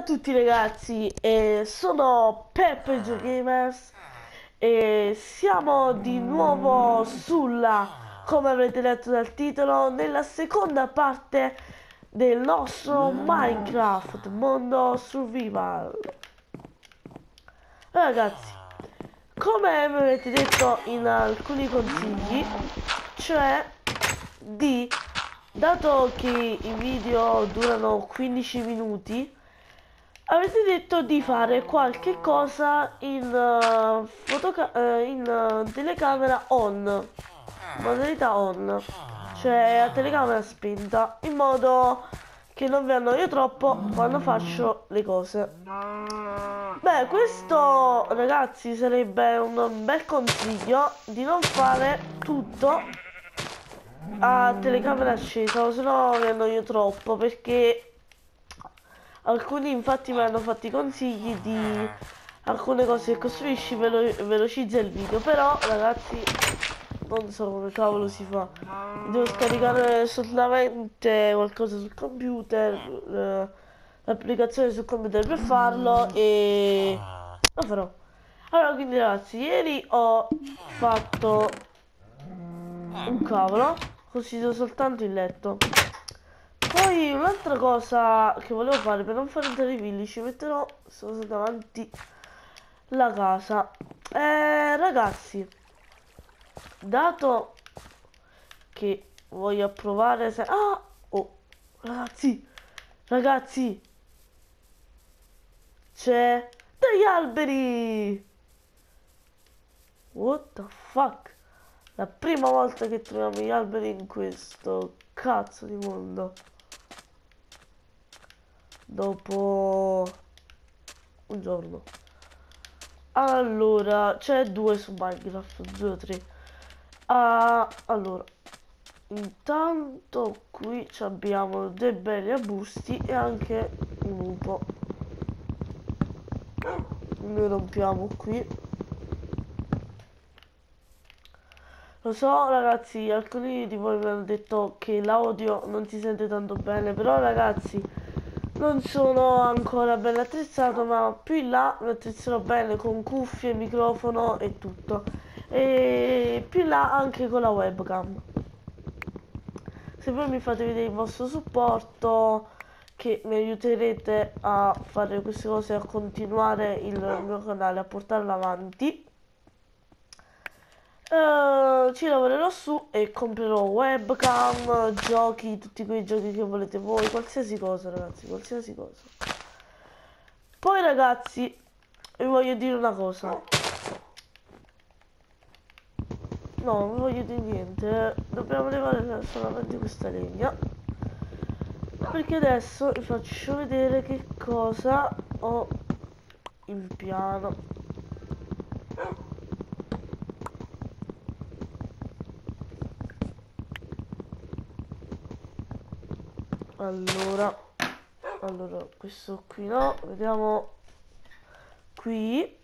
a tutti ragazzi, eh, sono Peppe Gamers e siamo di nuovo sulla, come avrete letto dal titolo, nella seconda parte del nostro Minecraft mondo survival. Ragazzi, come mi avete detto in alcuni consigli, cioè di, dato che i video durano 15 minuti, avete detto di fare qualche cosa in, uh, fotoca- uh, in uh, telecamera on. Modalità on. Cioè a telecamera spenta in modo che non vi annoio troppo quando faccio le cose. Beh questo ragazzi sarebbe un bel consiglio di non fare tutto a telecamera accesa se no vi annoio troppo perché alcuni infatti mi hanno fatto i consigli di alcune cose che costruisci velo velocizza il video. Però ragazzi non so come cavolo si fa. Devo scaricare solamente qualcosa sul computer l'applicazione sul computer per farlo e lo farò. Allora quindi ragazzi ieri ho fatto un cavolo costruito soltanto il letto poi un'altra cosa che volevo fare per non far entrare i villi ci metterò sono davanti la casa. Eh, ragazzi dato che voglio provare se ah oh ragazzi ragazzi c'è degli alberi! What the fuck? La prima volta che troviamo gli alberi in questo cazzo di mondo dopo un giorno. Allora c'è due su minecraft due o tre. Uh, allora intanto qui abbiamo dei belli arbusti e anche un lupo. Noi rompiamo qui. Lo so ragazzi alcuni di voi mi hanno detto che l'audio non si sente tanto bene però ragazzi non sono ancora ben attrezzato ma più in là mi attrezzerò bene con cuffie, microfono e tutto. E più in là anche con la webcam. Se voi mi fate vedere il vostro supporto che mi aiuterete a fare queste cose a continuare il mio canale a portarlo avanti Uh, ci lavorerò su e comprerò webcam, giochi, tutti quei giochi che volete voi, qualsiasi cosa ragazzi, qualsiasi cosa. Poi ragazzi, vi voglio dire una cosa. No, non voglio dire niente, dobbiamo levare solamente questa legna. Perché adesso vi faccio vedere che cosa ho in piano. Allora allora questo qui no vediamo qui.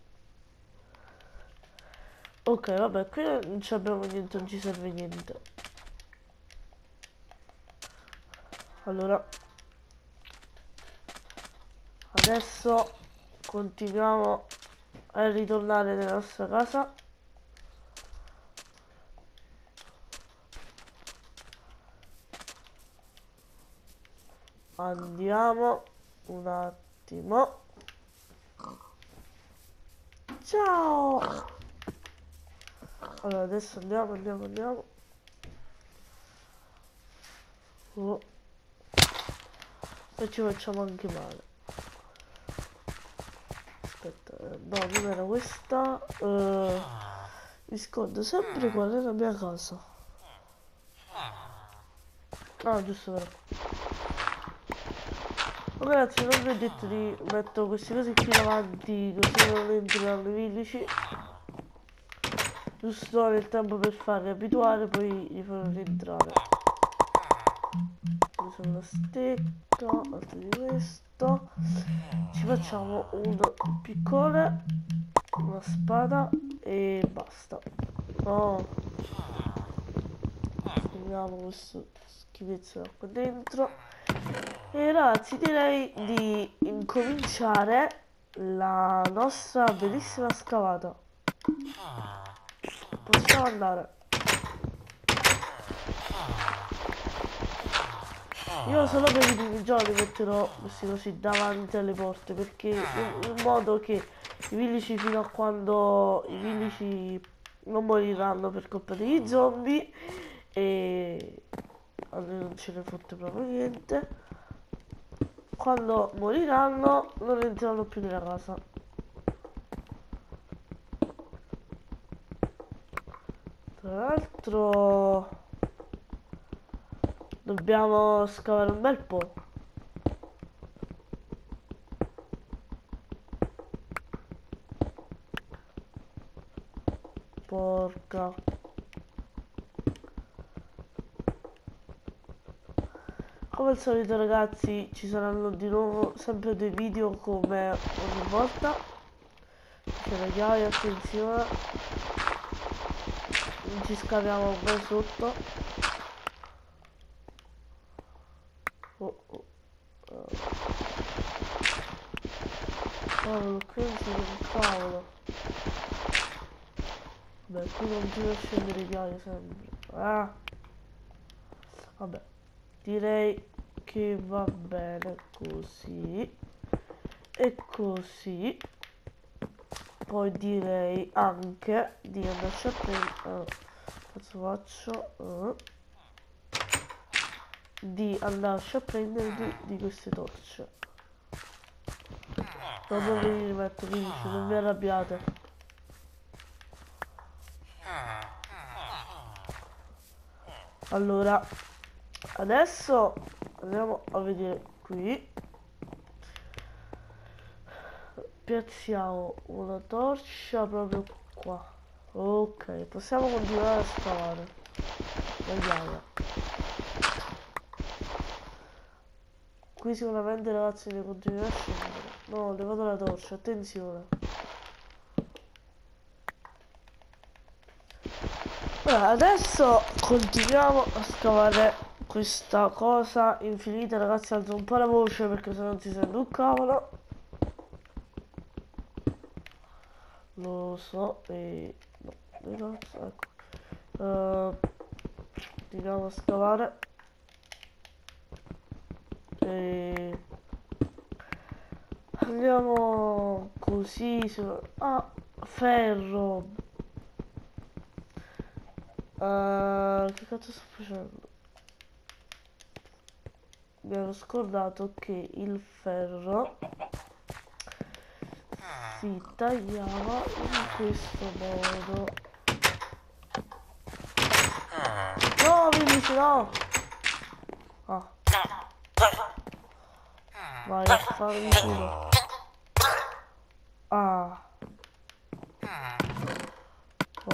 Ok vabbè qui non ci abbiamo niente non ci serve niente. Allora adesso continuiamo a ritornare nella nostra casa andiamo un attimo. Ciao! Allora adesso andiamo andiamo andiamo. Oh. e ci facciamo anche male. Aspetta eh, no non era questa uh, mi scordo sempre qual è la mia casa. Ah giusto però ragazzi non vi ho detto di mettere queste cose qui davanti così non entrano i villici giusto nel tempo per farli abituare poi li farò rientrare. Uso una stecca altro di questo. Ci facciamo un piccone una spada e basta. Oh vediamo questo schifezzo qua dentro E ragazzi direi di incominciare la nostra bellissima scavata. Possiamo andare. Io solo per i primi giorni metterò questi così davanti alle porte perché in, in modo che i villici fino a quando i villici non moriranno per colpa degli zombie e allora non ce ne fotte proprio niente quando moriranno non entreranno più nella casa. Tra l'altro dobbiamo scavare un bel po' porca come al solito ragazzi ci saranno di nuovo sempre dei video come ogni volta. C'è la chiave attenzione. Ci scaviamo ben sotto. Oh, oh. oh. cavolo qui non si vede cavolo. Vabbè qui continua a scendere i chiavi sempre. Ah. Vabbè direi che va bene così e così poi direi anche di andarci a prendere uh, faccio? Uh, di andarci a prendere di, di queste torce. Dopo ve rimetto quindi non vi arrabbiate. Allora adesso andiamo a vedere qui. Piazziamo una torcia proprio qua. Ok possiamo continuare a scavare. Vediamo qui sicuramente ragazzi ne continuerà a scendere. No ho levato la torcia attenzione. Adesso continuiamo a scavare questa cosa infinita, ragazzi, alzo un po' la voce perché se non si sente un cavolo. Lo so, e... No, ecco. Uh, continuiamo a scavare. E... Andiamo così su... Ah, ferro. Uh, che cazzo sto facendo? Mi ero scordato che il ferro si tagliava in questo modo. No, dice no! Ah. Vai a fare in culo. Ah.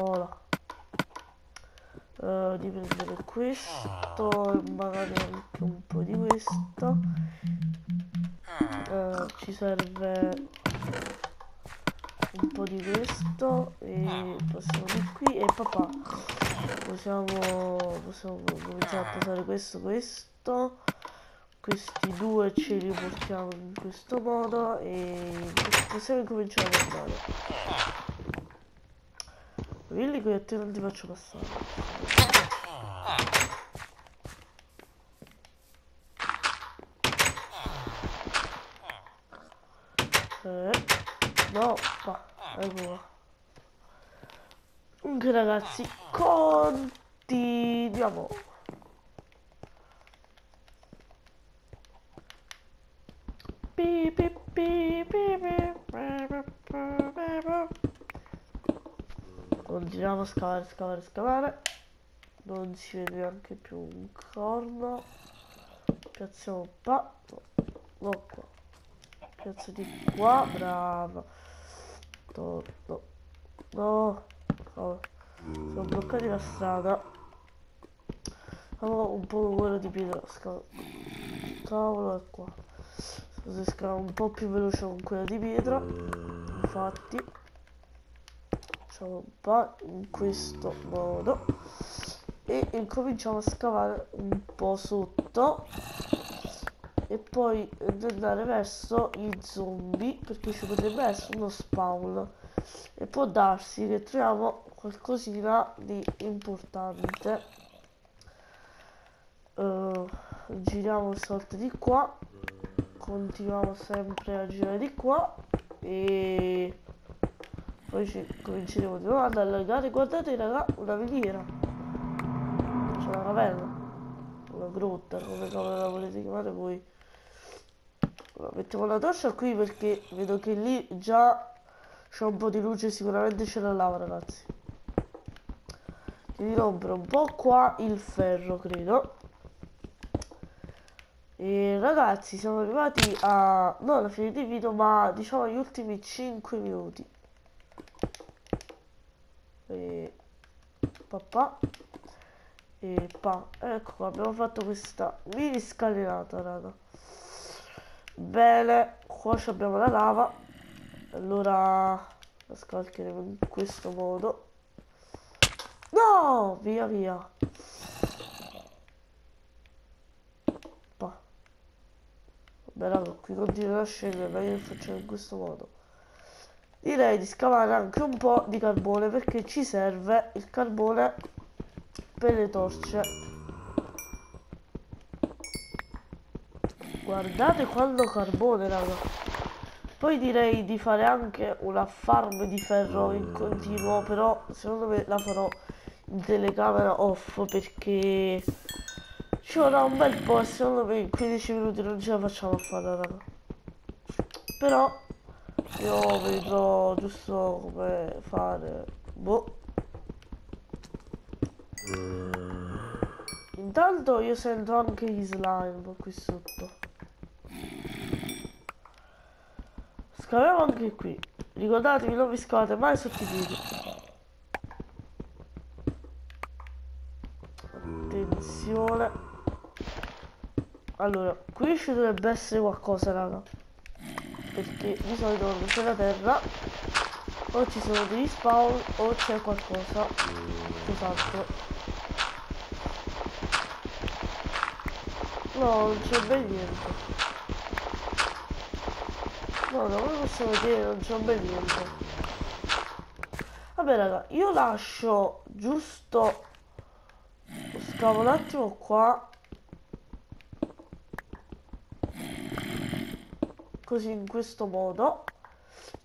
Ora uh, di prendere questo e magari anche un po' di questo. Uh, ci serve un po' di questo e passiamo di qui. E papà possiamo, possiamo cominciare a posare questo questo. Questi due ce li portiamo in questo modo e possiamo cominciare a andare. Villi che a te non ti faccio passare. Eh, no, ecco qua. Comunque ragazzi, continuiamo. Beep, beep, beep, continuiamo a scavare scavare scavare non si vede neanche più un corno. Piazziamo qua no qua. Piazzo di qua brava no no. No. Oh. sono bloccati la strada. Oh, un po' quello di pietra cavolo è qua. Si scava un po' più veloce con quella di pietra infatti facciamo un po' in questo modo e incominciamo a scavare un po' sotto. E poi andare verso gli zombie perché ci potrebbe essere uno spawn. E può darsi che troviamo qualcosina di importante. Uh, giriamo sorte di qua. Continuiamo sempre a girare di qua. E poi ci cominceremo di nuovo ad allargare. Guardate raga una miniera una caverna una grotta come la volete chiamare voi allora, mettiamo la torcia qui perché vedo che lì già c'è un po' di luce sicuramente c'è la lava ragazzi. Devi rompere un po' qua il ferro credo. E ragazzi siamo arrivati a non alla fine del video ma diciamo agli ultimi 5 minuti. E papà e pa ecco qua abbiamo fatto questa mini scalinata raga. Bene qua abbiamo la lava. Allora la scalcheremo in questo modo. No! Via via. Beh raga, qui continuerà a scendere, meglio che facciamo in questo modo. Direi di scavare anche un po' di carbone perché ci serve il carbone per le torce. Guardate quanto carbone raga. Poi direi di fare anche una farm di ferro in continuo, però secondo me la farò in telecamera off perché ci vorrà un bel po' e secondo me in 15 minuti non ce la facciamo a fare raga. Però io vedrò giusto come fare. Boh. Intanto io sento anche gli slime qui sotto. Scaviamo anche qui. Ricordatevi, non vi scavate mai sotto i piedi. Attenzione. Allora, qui ci dovrebbe essere qualcosa, raga. Perché di solito quando c'è la terra o ci sono degli spawn o c'è qualcosa cos'altro. No, non c'è ben niente. No, no, come possiamo vedere non c'è ben niente. Vabbè raga, io lascio giusto scavo un attimo qua così in questo modo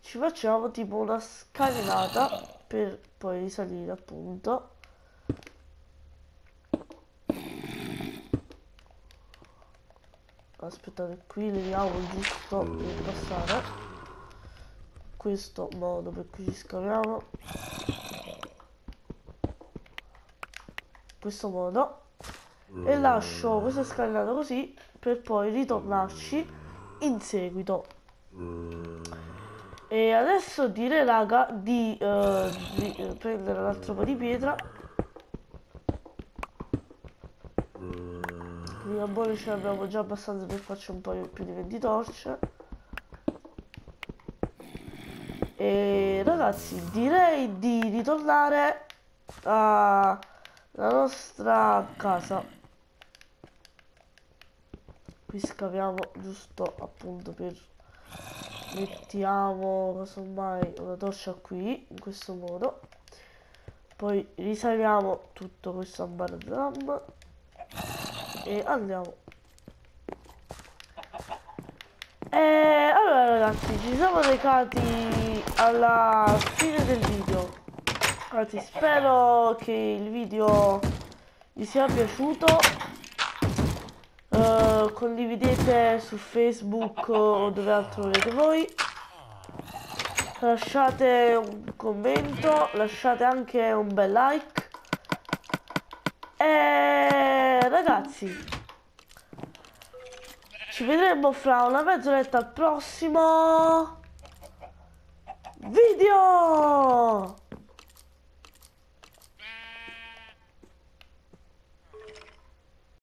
ci facciamo tipo una scalinata per poi risalire appunto aspettate qui leviamo giusto per passare questo modo per cui ci scaviamo questo modo e lascio questa scalinata così per poi ritornarci in seguito. E adesso direi raga di, uh, di uh, prendere un altro po' di pietra. Di carbone ce l'abbiamo già abbastanza per farci un po' più di 20 torce. E ragazzi direi di ritornare alla nostra casa. Qui scaviamo giusto appunto per mettiamo casomai una torcia qui in questo modo. Poi risaliamo tutto questo ambaradam e andiamo e allora ragazzi ci siamo recati alla fine del video ragazzi spero che il video vi sia piaciuto Uh, condividete su Facebook o dove altro volete voi. Lasciate un commento, lasciate anche un bel like. Ragazzi, ci vedremo fra una mezz'oretta al prossimo video.